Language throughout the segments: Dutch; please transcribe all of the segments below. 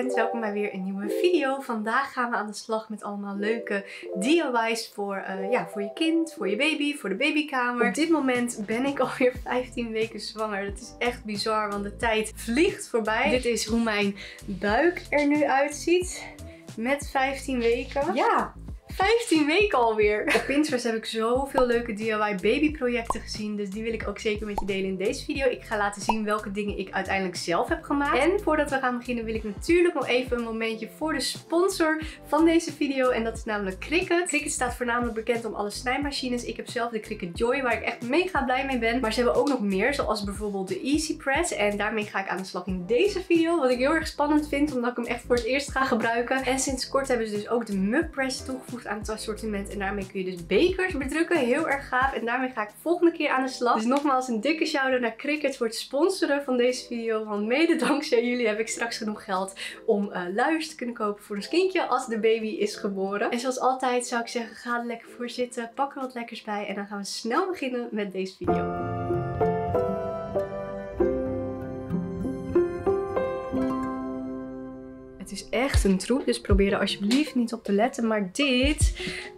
En welkom bij weer een nieuwe video. Vandaag gaan we aan de slag met allemaal leuke DIY's voor, eh, ja, voor je kind, voor je baby, voor de babykamer. Op dit moment ben ik alweer 15 weken zwanger. Dat is echt bizar, want de tijd vliegt voorbij. Dit is hoe mijn buik er nu uitziet. Met 15 weken. Ja, 15 weken alweer. Op Pinterest heb ik zoveel leuke DIY baby projecten gezien. Dus die wil ik ook zeker met je delen in deze video. Ik ga laten zien welke dingen ik uiteindelijk zelf heb gemaakt. En voordat we gaan beginnen wil ik natuurlijk nog even een momentje voor de sponsor van deze video. En dat is namelijk Cricut. Cricut staat voornamelijk bekend om alle snijmachines. Ik heb zelf de Cricut Joy waar ik echt mega blij mee ben. Maar ze hebben ook nog meer zoals bijvoorbeeld de Easy Press. En daarmee ga ik aan de slag in deze video. Wat ik heel erg spannend vind omdat ik hem echt voor het eerst ga gebruiken. En sinds kort hebben ze dus ook de Mug Press toegevoegd aan het assortiment. En daarmee kun je dus bekers bedrukken. Heel erg gaaf. En daarmee ga ik volgende keer aan de slag. Dus nogmaals een dikke shout-out naar Cricut voor het sponsoren van deze video. Want mede dankzij jullie heb ik straks genoeg geld om uh, luiers te kunnen kopen voor ons kindje als de baby is geboren. En zoals altijd zou ik zeggen, ga er lekker voor zitten. Pak er wat lekkers bij. En dan gaan we snel beginnen met deze video. Een troep, dus probeer er alsjeblieft niet op te letten. Maar dit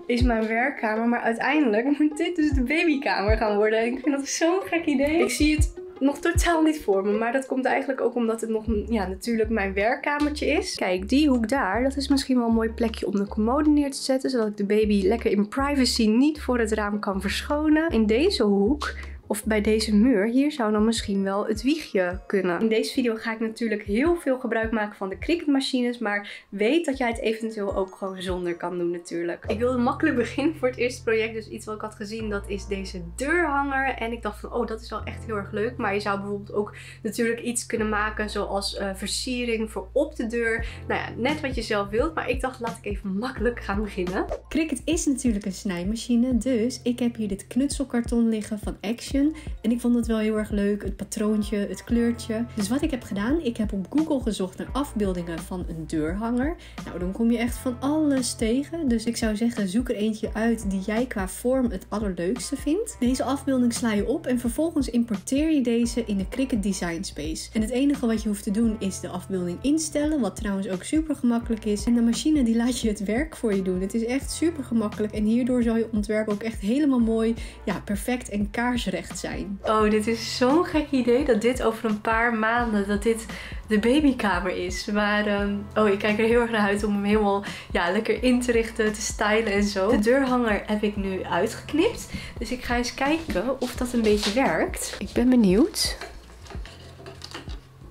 is mijn werkkamer. Maar uiteindelijk moet dit dus de babykamer gaan worden. ik vind dat zo'n gek idee. Ik zie het nog totaal niet voor me. Maar dat komt eigenlijk ook omdat het nog ja, natuurlijk mijn werkkamertje is. Kijk, die hoek daar, dat is misschien wel een mooi plekje om de commode neer te zetten. Zodat ik de baby lekker in privacy niet voor het raam kan verschonen. In deze hoek of bij deze muur, hier zou dan misschien wel het wiegje kunnen. In deze video ga ik natuurlijk heel veel gebruik maken van de Cricut machines, maar weet dat jij het eventueel ook gewoon zonder kan doen natuurlijk. Ik wilde makkelijk beginnen voor het eerste project, dus iets wat ik had gezien, dat is deze deurhanger. En ik dacht van, oh dat is wel echt heel erg leuk, maar je zou bijvoorbeeld ook natuurlijk iets kunnen maken zoals uh, versiering voor op de deur. Nou ja, net wat je zelf wilt, maar ik dacht laat ik even makkelijk gaan beginnen. Cricut is natuurlijk een snijmachine, dus ik heb hier dit knutselkarton liggen van Action. En ik vond het wel heel erg leuk, het patroontje, het kleurtje. Dus wat ik heb gedaan, ik heb op Google gezocht naar afbeeldingen van een deurhanger. Nou, dan kom je echt van alles tegen. Dus ik zou zeggen, zoek er eentje uit die jij qua vorm het allerleukste vindt. Deze afbeelding sla je op en vervolgens importeer je deze in de Cricut Design Space. En het enige wat je hoeft te doen is de afbeelding instellen, wat trouwens ook super gemakkelijk is. En de machine die laat je het werk voor je doen. Het is echt super gemakkelijk en hierdoor zal je ontwerp ook echt helemaal mooi, ja, perfect en kaarsrecht zijn. Oh, dit is zo'n gek idee dat dit over een paar maanden, dat dit de babykamer is. Maar, ehm, oh, ik kijk er heel erg naar uit om hem helemaal ja, lekker in te richten, te stylen en zo. De deurhanger heb ik nu uitgeknipt. Dus ik ga eens kijken of dat een beetje werkt. Ik ben benieuwd.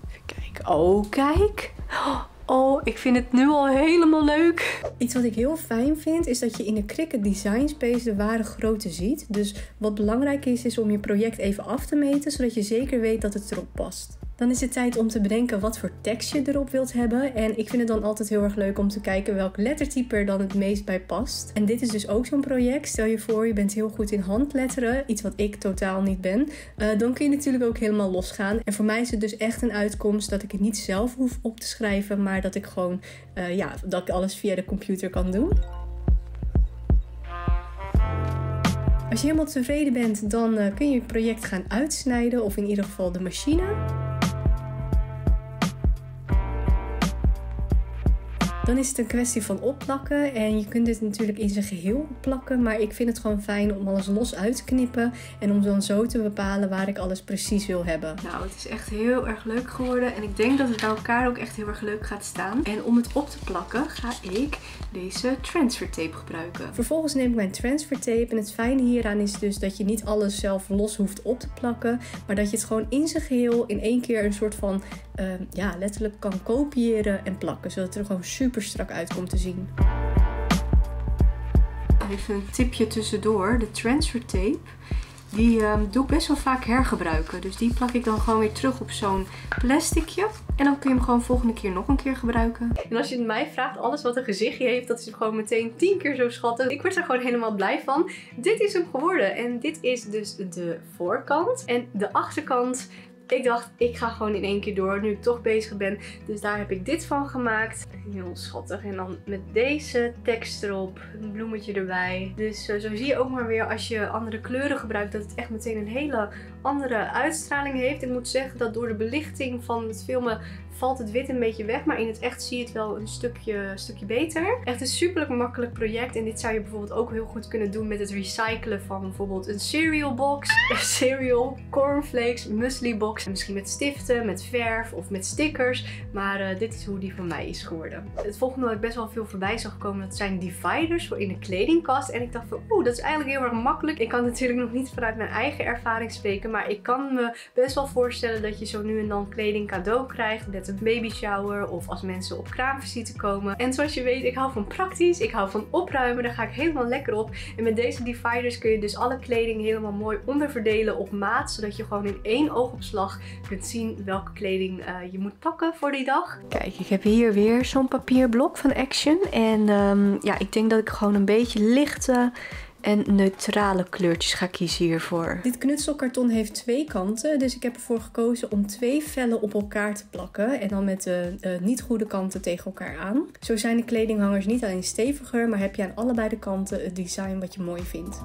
Even kijken. Oh, kijk. Oh, ik vind het nu al helemaal leuk. Iets wat ik heel fijn vind is dat je in de Cricut Design Space de ware grootte ziet. Dus wat belangrijk is, is om je project even af te meten, zodat je zeker weet dat het erop past. Dan is het tijd om te bedenken wat voor tekst je erop wilt hebben. En ik vind het dan altijd heel erg leuk om te kijken welk lettertype er dan het meest bij past. En dit is dus ook zo'n project. Stel je voor, je bent heel goed in handletteren. Iets wat ik totaal niet ben. Uh, dan kun je natuurlijk ook helemaal losgaan. En voor mij is het dus echt een uitkomst dat ik het niet zelf hoef op te schrijven. Maar dat ik gewoon, uh, ja, dat ik alles via de computer kan doen. Als je helemaal tevreden bent, dan uh, kun je je project gaan uitsnijden. Of in ieder geval de machine. Dan is het een kwestie van opplakken. En je kunt dit natuurlijk in zijn geheel plakken. Maar ik vind het gewoon fijn om alles los uit te knippen. En om dan zo te bepalen waar ik alles precies wil hebben. Nou, het is echt heel erg leuk geworden. En ik denk dat het bij elkaar ook echt heel erg leuk gaat staan. En om het op te plakken ga ik deze transfer tape gebruiken. Vervolgens neem ik mijn transfer tape. En het fijne hieraan is dus dat je niet alles zelf los hoeft op te plakken. Maar dat je het gewoon in zijn geheel in één keer een soort van, uh, ja, letterlijk kan kopiëren en plakken. Zodat het er gewoon super strak uit komt te zien. Even een tipje tussendoor. De transfer tape. Die um, doe ik best wel vaak hergebruiken. Dus die plak ik dan gewoon weer terug op zo'n plasticje. En dan kun je hem gewoon volgende keer nog een keer gebruiken. En als je het mij vraagt, alles wat een gezichtje heeft, dat is gewoon meteen tien keer zo schattig. Ik word er gewoon helemaal blij van. Dit is hem geworden. En dit is dus de voorkant. En de achterkant ik dacht, ik ga gewoon in één keer door, nu ik toch bezig ben. Dus daar heb ik dit van gemaakt. Heel schattig. En dan met deze tekst erop, een bloemetje erbij. Dus uh, zo zie je ook maar weer als je andere kleuren gebruikt, dat het echt meteen een hele andere uitstraling heeft. Ik moet zeggen dat door de belichting van het filmen valt het wit een beetje weg. Maar in het echt zie je het wel een stukje, stukje beter. Echt een super makkelijk project. En dit zou je bijvoorbeeld ook heel goed kunnen doen met het recyclen van bijvoorbeeld een cereal box. Een cereal, cornflakes, muesli box. En misschien met stiften, met verf of met stickers. Maar uh, dit is hoe die van mij is geworden. Het volgende wat ik best wel veel voorbij zag komen, dat zijn dividers voor in de kledingkast. En ik dacht van oeh, dat is eigenlijk heel erg makkelijk. Ik kan natuurlijk nog niet vanuit mijn eigen ervaring spreken. Maar ik kan me best wel voorstellen dat je zo nu en dan kleding cadeau krijgt. Met een baby shower of als mensen op kraamvisite komen. En zoals je weet, ik hou van praktisch. Ik hou van opruimen. Daar ga ik helemaal lekker op. En met deze dividers kun je dus alle kleding helemaal mooi onderverdelen op maat. Zodat je gewoon in één oogopslag kunt zien welke kleding uh, je moet pakken voor die dag. Kijk, ik heb hier weer zo'n papierblok van Action. En um, ja, ik denk dat ik gewoon een beetje lichte en neutrale kleurtjes ga kiezen hiervoor. Dit knutselkarton heeft twee kanten, dus ik heb ervoor gekozen om twee vellen op elkaar te plakken en dan met de uh, niet goede kanten tegen elkaar aan. Zo zijn de kledinghangers niet alleen steviger, maar heb je aan allebei de kanten het design wat je mooi vindt.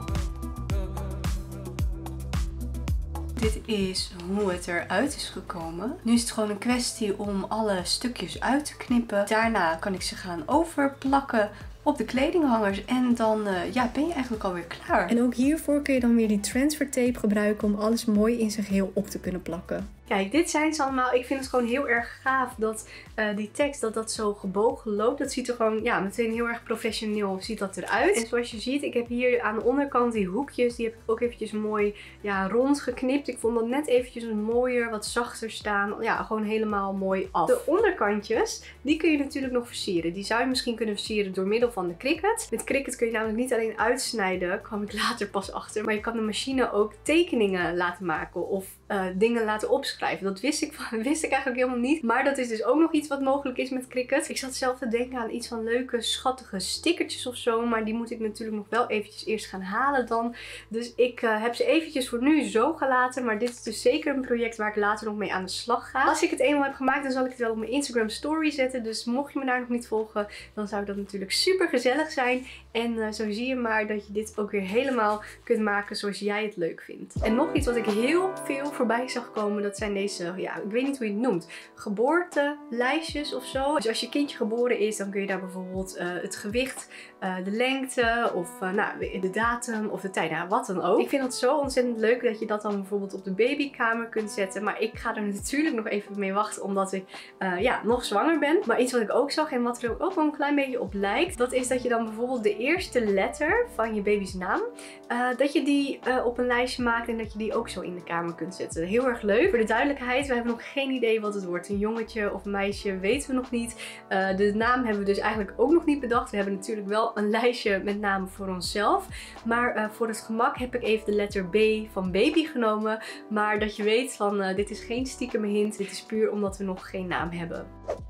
Dit is hoe het eruit is gekomen. Nu is het gewoon een kwestie om alle stukjes uit te knippen. Daarna kan ik ze gaan overplakken op de kledinghangers. En dan uh, ja, ben je eigenlijk alweer klaar. En ook hiervoor kun je dan weer die transfer tape gebruiken om alles mooi in zich heel op te kunnen plakken. Kijk, dit zijn ze allemaal. Ik vind het gewoon heel erg gaaf dat uh, die tekst dat dat zo gebogen loopt. Dat ziet er gewoon ja, meteen heel erg professioneel ziet dat eruit. En zoals je ziet, ik heb hier aan de onderkant die hoekjes. Die heb ik ook eventjes mooi ja, rond geknipt. Ik vond dat net eventjes een mooier, wat zachter staan. Ja, gewoon helemaal mooi af. De onderkantjes, die kun je natuurlijk nog versieren. Die zou je misschien kunnen versieren door middel van de Cricut. Met Cricut kun je namelijk niet alleen uitsnijden, kwam ik later pas achter. Maar je kan de machine ook tekeningen laten maken of uh, dingen laten opschrijven. Dat wist ik, wist ik eigenlijk helemaal niet. Maar dat is dus ook nog iets wat mogelijk is met Cricut. Ik zat zelf te denken aan iets van leuke, schattige stickertjes of zo. Maar die moet ik natuurlijk nog wel eventjes eerst gaan halen dan. Dus ik uh, heb ze eventjes voor nu zo gelaten. Maar dit is dus zeker een project waar ik later nog mee aan de slag ga. Als ik het eenmaal heb gemaakt, dan zal ik het wel op mijn Instagram story zetten. Dus mocht je me daar nog niet volgen, dan zou dat natuurlijk super gezellig zijn. En uh, zo zie je maar dat je dit ook weer helemaal kunt maken zoals jij het leuk vindt. En nog iets wat ik heel veel voorbij zag komen, dat zijn deze, ja, ik weet niet hoe je het noemt, geboortelijstjes of zo. Dus als je kindje geboren is, dan kun je daar bijvoorbeeld uh, het gewicht, uh, de lengte of nou, de datum of de tijd, nou, wat dan ook. Ik vind het zo ontzettend leuk dat je dat dan bijvoorbeeld op de babykamer kunt zetten. Maar ik ga er natuurlijk nog even mee wachten, omdat ik ja, nog zwanger ben. Maar iets wat ik ook zag en wat er ook wel een klein beetje op lijkt, dat is dat je dan bijvoorbeeld de eerste letter van je baby's naam, dat je die op een lijstje maakt en dat je die ook zo in de kamer kunt zetten. Heel erg leuk. Voor de duidelijkheid, we hebben nog geen idee wat het wordt. Een jongetje of meisje weten we nog niet. Uh, de naam hebben we dus eigenlijk ook nog niet bedacht. We hebben natuurlijk wel een lijstje met namen voor onszelf. Maar voor het gemak heb ik even de letter B van baby genomen. Maar dat je weet van dit is geen stiekem hint. Dit is puur omdat we nog geen naam hebben.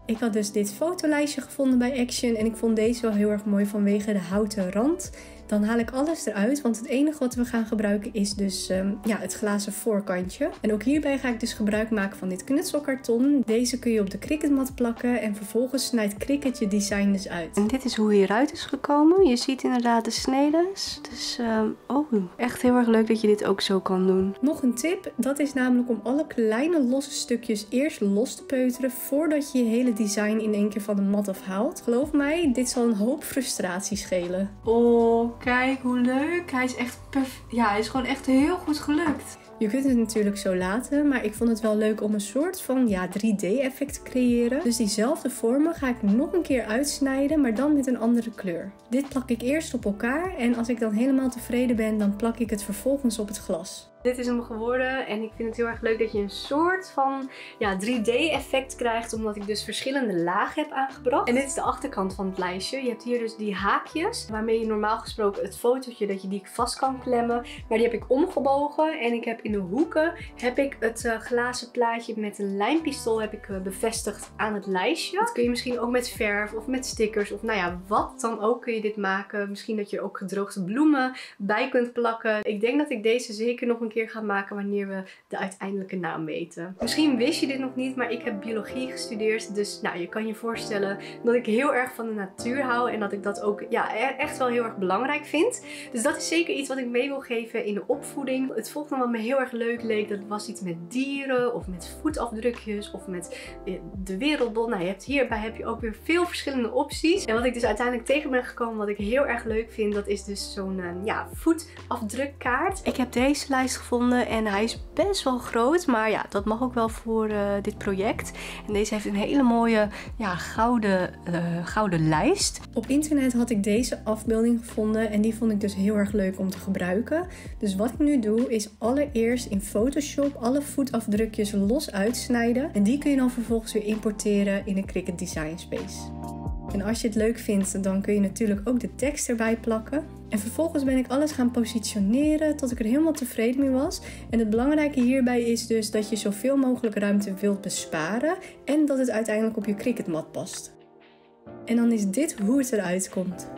Ik had dus dit fotolijstje gevonden bij Action en ik vond deze wel heel erg mooi vanwege de houten rand. Dan haal ik alles eruit, want het enige wat we gaan gebruiken is dus um, ja, het glazen voorkantje. En ook hierbij ga ik dus gebruik maken van dit knutselkarton. Deze kun je op de cricketmat plakken en vervolgens snijdt Cricut je design dus uit. En dit is hoe hij eruit is gekomen. Je ziet inderdaad de sneden. Dus um, oh, echt heel erg leuk dat je dit ook zo kan doen. Nog een tip, dat is namelijk om alle kleine losse stukjes eerst los te peuteren voordat je je hele design in één keer van de mat afhaalt. Geloof mij, dit zal een hoop frustratie schelen. Oh, kijk hoe leuk. Hij is echt perfect. Ja, hij is gewoon echt heel goed gelukt. Je kunt het natuurlijk zo laten, maar ik vond het wel leuk om een soort van ja, 3D-effect te creëren. Dus diezelfde vormen ga ik nog een keer uitsnijden, maar dan met een andere kleur. Dit plak ik eerst op elkaar en als ik dan helemaal tevreden ben, dan plak ik het vervolgens op het glas. Dit is hem geworden en ik vind het heel erg leuk dat je een soort van ja, 3D effect krijgt omdat ik dus verschillende lagen heb aangebracht. En dit is de achterkant van het lijstje. Je hebt hier dus die haakjes waarmee je normaal gesproken het fotootje dat je die vast kan klemmen. Maar die heb ik omgebogen en ik heb in de hoeken heb ik het uh, glazen plaatje met een lijmpistool heb ik uh, bevestigd aan het lijstje. Dat kun je misschien ook met verf of met stickers of nou ja, wat dan ook kun je dit maken. Misschien dat je ook gedroogde bloemen bij kunt plakken. Ik denk dat ik deze zeker nog een keer keer gaan maken wanneer we de uiteindelijke naam weten. Misschien wist je dit nog niet, maar ik heb biologie gestudeerd. Dus nou, je kan je voorstellen dat ik heel erg van de natuur hou en dat ik dat ook ja, e-, echt wel heel erg belangrijk vind. Dus dat is zeker iets wat ik mee wil geven in de opvoeding. Het volgende wat me heel erg leuk leek, dat was iets met dieren of met voetafdrukjes of met eh, de wereldbol. Nou, je hebt hierbij heb je ook weer veel verschillende opties. En wat ik dus uiteindelijk tegen ben gekomen, wat ik heel erg leuk vind, dat is dus zo'n uh, ja, voetafdrukkaart. Ik heb deze lijst gevonden en hij is best wel groot, maar ja, dat mag ook wel voor uh, dit project. En deze heeft een hele mooie ja, gouden, uh, gouden lijst. Op internet had ik deze afbeelding gevonden en die vond ik dus heel erg leuk om te gebruiken. Dus wat ik nu doe is allereerst in Photoshop alle voetafdrukjes los uitsnijden. En die kun je dan vervolgens weer importeren in een Cricut Design Space. En als je het leuk vindt, dan kun je natuurlijk ook de tekst erbij plakken. En vervolgens ben ik alles gaan positioneren tot ik er helemaal tevreden mee was. En het belangrijke hierbij is dus dat je zoveel mogelijk ruimte wilt besparen en dat het uiteindelijk op je cricketmat past. En dan is dit hoe het eruit komt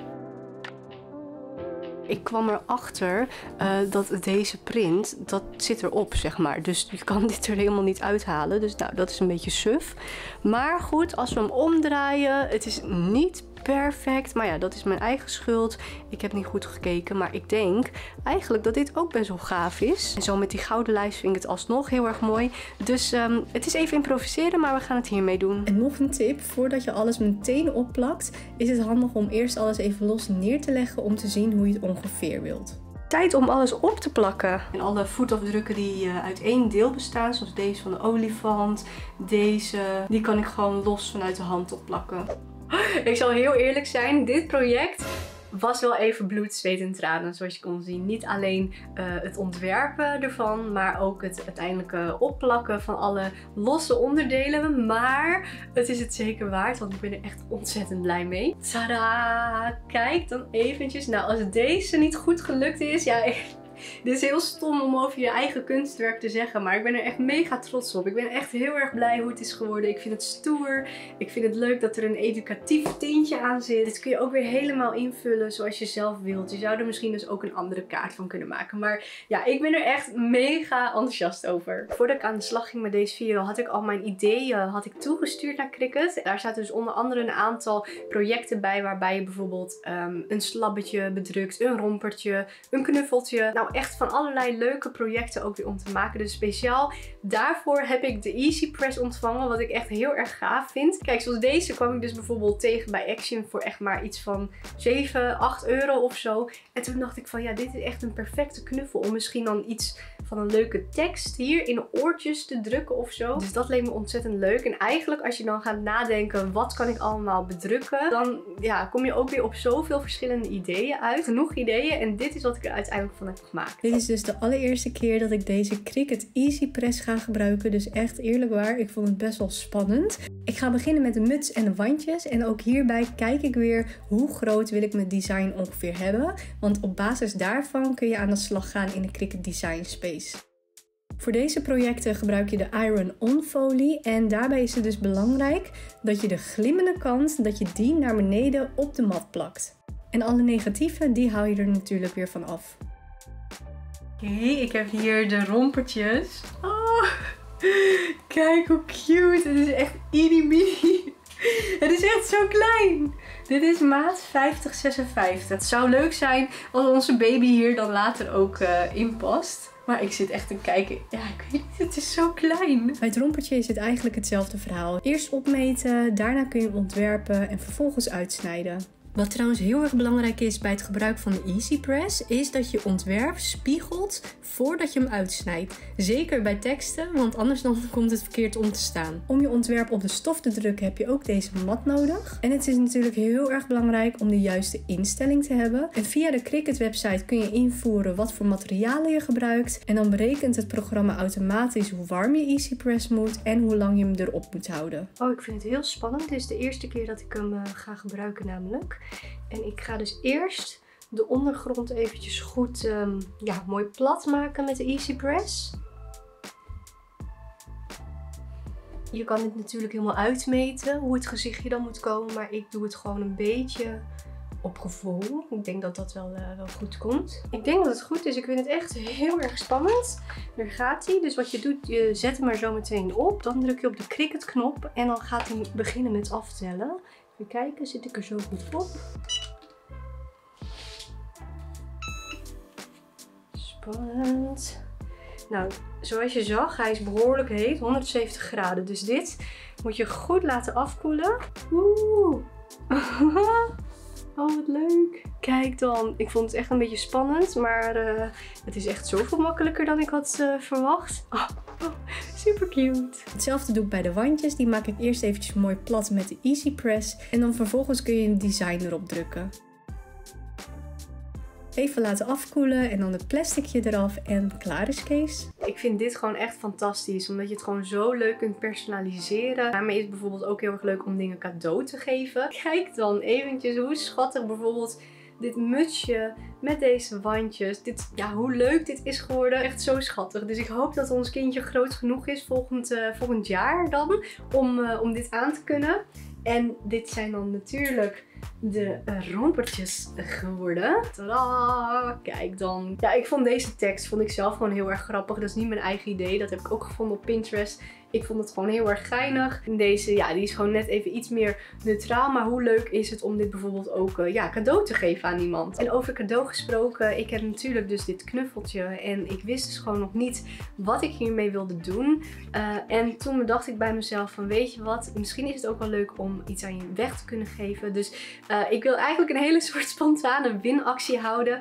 ik kwam erachter uh, dat deze print, dat zit erop, zeg maar. Dus je kan dit er helemaal niet uithalen. Dus nou, dat is een beetje suf. Maar goed, als we hem omdraaien, het is niet perfect. Maar ja, dat is mijn eigen schuld. Ik heb niet goed gekeken. Maar ik denk eigenlijk dat dit ook best wel gaaf is. En zo met die gouden lijst vind ik het alsnog heel erg mooi. Dus um, het is even improviseren, maar we gaan het hiermee doen. En nog een tip. Voordat je alles meteen opplakt, is het handig om eerst alles even los neer te leggen om te zien hoe je het ongeveer wilt tijd om alles op te plakken. En alle voetafdrukken die uh, uit één deel bestaan, zoals deze van de olifant, deze, die kan ik gewoon los vanuit de hand opplakken. Ik zal heel eerlijk zijn, dit project was wel even bloed, zweet en tranen, zoals je kon zien. Niet alleen uh, het ontwerpen ervan, maar ook het uiteindelijke opplakken van alle losse onderdelen. Maar het is het zeker waard, want ik ben er echt ontzettend blij mee. Tada! Kijk dan eventjes. Nou, als deze niet goed gelukt is, ja, dit is heel stom om over je eigen kunstwerk te zeggen, maar ik ben er echt mega trots op. Ik ben echt heel erg blij hoe het is geworden. Ik vind het stoer. Ik vind het leuk dat er een educatief tintje aan zit. Dit kun je ook weer helemaal invullen zoals je zelf wilt. Je zou er misschien dus ook een andere kaart van kunnen maken. Maar ja, ik ben er echt mega enthousiast over. Voordat ik aan de slag ging met deze video had ik al mijn ideeën had ik toegestuurd naar Cricut. Daar zaten dus onder andere een aantal projecten bij waarbij je bijvoorbeeld um, een slabbetje bedrukt, een rompertje, een knuffeltje. Nou, echt van allerlei leuke projecten ook weer om te maken. Dus speciaal daarvoor heb ik de Easy Press ontvangen, wat ik echt heel erg gaaf vind. Kijk, zoals deze kwam ik dus bijvoorbeeld tegen bij Action voor echt maar iets van 7, 8 euro of zo. En toen dacht ik van ja, dit is echt een perfecte knuffel om misschien dan iets van een leuke tekst hier in oortjes te drukken of zo. Dus dat leek me ontzettend leuk. En eigenlijk als je dan gaat nadenken, wat kan ik allemaal bedrukken? Dan ja, kom je ook weer op zoveel verschillende ideeën uit. Genoeg ideeën en dit is wat ik er uiteindelijk van heb gemaakt. Dit is dus de allereerste keer dat ik deze Cricut Easy Press ga gebruiken. Dus echt eerlijk waar, ik vond het best wel spannend. Ik ga beginnen met de muts en de wandjes. En ook hierbij kijk ik weer hoe groot wil ik mijn design ongeveer hebben. Want op basis daarvan kun je aan de slag gaan in de Cricut Design Space. Voor deze projecten gebruik je de Iron-On folie en daarbij is het dus belangrijk dat je de glimmende kant dat je die naar beneden op de mat plakt. En alle negatieve die haal je er natuurlijk weer van af. Oké, ik heb hier de rompertjes. Oh, kijk hoe cute. Het is echt mini. Het is echt zo klein. Dit is maat 5056. Het zou leuk zijn als onze baby hier dan later ook uh, in past. Maar ik zit echt te kijken. Ja, ik weet niet. Het is zo klein. Bij het rompertje is het eigenlijk hetzelfde verhaal. Eerst opmeten, daarna kun je ontwerpen en vervolgens uitsnijden. Wat trouwens heel erg belangrijk is bij het gebruik van de Easy Press, is dat je ontwerp spiegelt voordat je hem uitsnijdt. Zeker bij teksten, want anders dan komt het verkeerd om te staan. Om je ontwerp op de stof te drukken heb je ook deze mat nodig. En het is natuurlijk heel erg belangrijk om de juiste instelling te hebben. En via de Cricut website kun je invoeren wat voor materialen je gebruikt. En dan berekent het programma automatisch hoe warm je Easy Press moet en hoe lang je hem erop moet houden. Oh, ik vind het heel spannend. Dit is de eerste keer dat ik hem uh, ga gebruiken namelijk. En ik ga dus eerst de ondergrond eventjes goed um, ja, mooi plat maken met de Easy Press. Je kan het natuurlijk helemaal uitmeten hoe het gezichtje dan moet komen, maar ik doe het gewoon een beetje op gevoel. Ik denk dat dat wel, uh, wel goed komt. Ik denk dat het goed is. Ik vind het echt heel erg spannend. Daar gaat hij. Dus wat je doet, je zet hem er zo meteen op. Dan druk je op de cricket knop en dan gaat hij beginnen met aftellen. Even kijken, zit ik er zo goed op? Spannend. Nou, zoals je zag, hij is behoorlijk heet, 170 graden. Dus dit moet je goed laten afkoelen. Oeh. Oh, wat leuk. Kijk dan. Ik vond het echt een beetje spannend, maar uh, het is echt zoveel makkelijker dan ik had uh, verwacht. Oh, oh, super cute. Hetzelfde doe ik bij de wandjes. Die maak ik eerst eventjes mooi plat met de Easy Press. En dan vervolgens kun je een design erop drukken. Even laten afkoelen en dan het plasticje eraf en klaar is Kees. Ik vind dit gewoon echt fantastisch, omdat je het gewoon zo leuk kunt personaliseren. Daarmee is het bijvoorbeeld ook heel erg leuk om dingen cadeau te geven. Kijk dan eventjes hoe schattig bijvoorbeeld dit mutsje met deze wandjes. Dit, ja, hoe leuk dit is geworden. Echt zo schattig. Dus ik hoop dat ons kindje groot genoeg is volgend, uh, volgend jaar dan om, uh, om dit aan te kunnen. En dit zijn dan natuurlijk de rompertjes geworden. Tadaa! Kijk dan. Ja, ik vond deze tekst vond ik zelf gewoon heel erg grappig. Dat is niet mijn eigen idee. Dat heb ik ook gevonden op Pinterest. Ik vond het gewoon heel erg geinig. Deze, ja, die is gewoon net even iets meer neutraal. Maar hoe leuk is het om dit bijvoorbeeld ook uh, ja, cadeau te geven aan iemand. En over cadeau gesproken, ik heb natuurlijk dus dit knuffeltje. En ik wist dus gewoon nog niet wat ik hiermee wilde doen. Uh, en toen dacht ik bij mezelf van, weet je wat, misschien is het ook wel leuk om iets aan je weg te kunnen geven. Dus uh, ik wil eigenlijk een hele soort spontane winactie houden.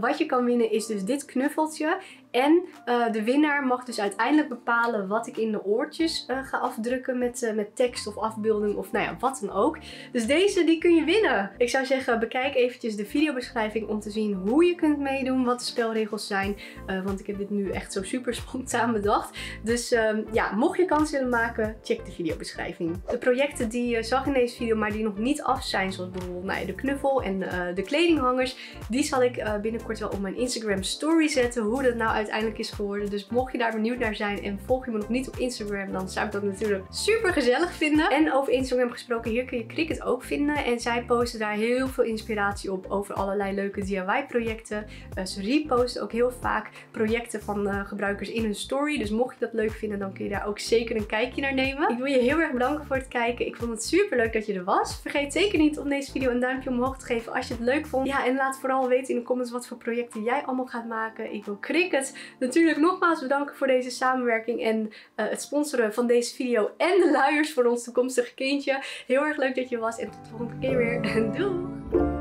wat je kan winnen is dus dit knuffeltje. En uh, de winnaar mag dus uiteindelijk bepalen wat ik in de oortjes uh, ga afdrukken met, uh, met tekst of afbeelding of nou ja, wat dan ook. Dus deze die kun je winnen. Ik zou zeggen bekijk eventjes de videobeschrijving om te zien hoe je kunt meedoen, wat de spelregels zijn. want ik heb dit nu echt zo super spontaan bedacht. Dus ehm, ja, mocht je kans willen maken, check de videobeschrijving. De projecten die je zag in deze video, maar die nog niet af zijn, zoals bijvoorbeeld nou ja, de knuffel en de kledinghangers, die zal ik binnenkort wel op mijn Instagram story zetten. Hoe dat nou uiteindelijk is geworden. Dus mocht je daar benieuwd naar zijn en volg je me nog niet op Instagram, dan zou ik dat natuurlijk super gezellig vinden. En over Instagram gesproken, hier kun je Cricut ook vinden. En zij posten daar heel veel inspiratie op over allerlei leuke DIY projecten. Uh, ze reposten ook heel vaak projecten van uh, gebruikers in hun story. Dus mocht je dat leuk vinden, dan kun je daar ook zeker een kijkje naar nemen. Ik wil je heel erg bedanken voor het kijken. Ik vond het super leuk dat je er was. Vergeet zeker niet om deze video een duimpje omhoog te geven als je het leuk vond. Ja, en laat vooral weten in de comments wat voor projecten jij allemaal gaat maken. Ik wil Cricut natuurlijk nogmaals bedanken voor deze samenwerking en uh, het sponsoren van deze video en de luiers voor ons toekomstige kindje. Heel erg leuk dat je was en tot de volgende keer weer. Doei!